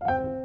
Fly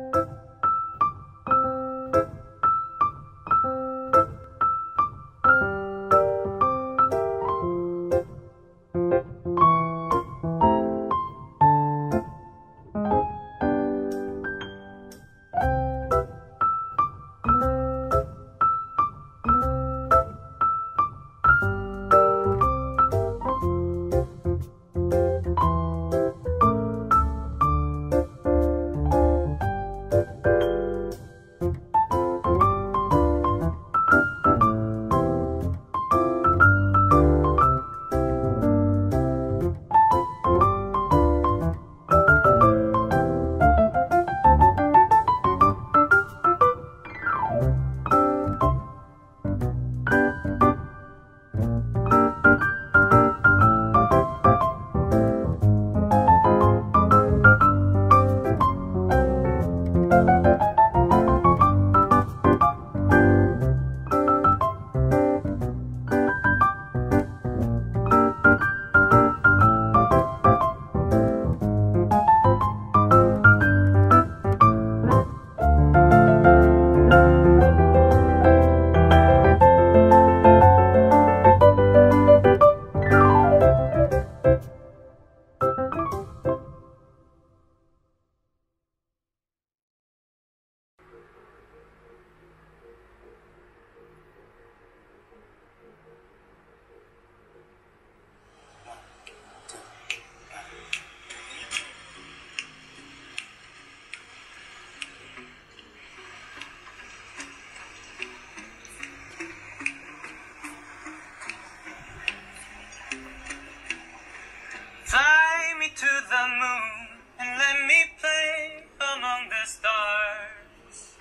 moon and let me play among the stars.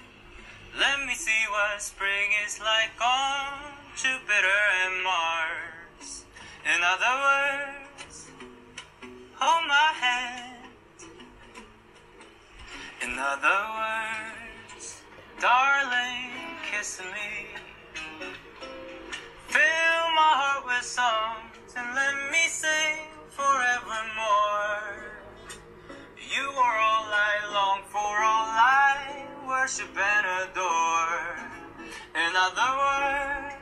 Let me see what spring is like on Jupiter and Mars. In other words, hold my hand. In other words, darling, kiss me. Fill my heart with songs worship and adore. In other words,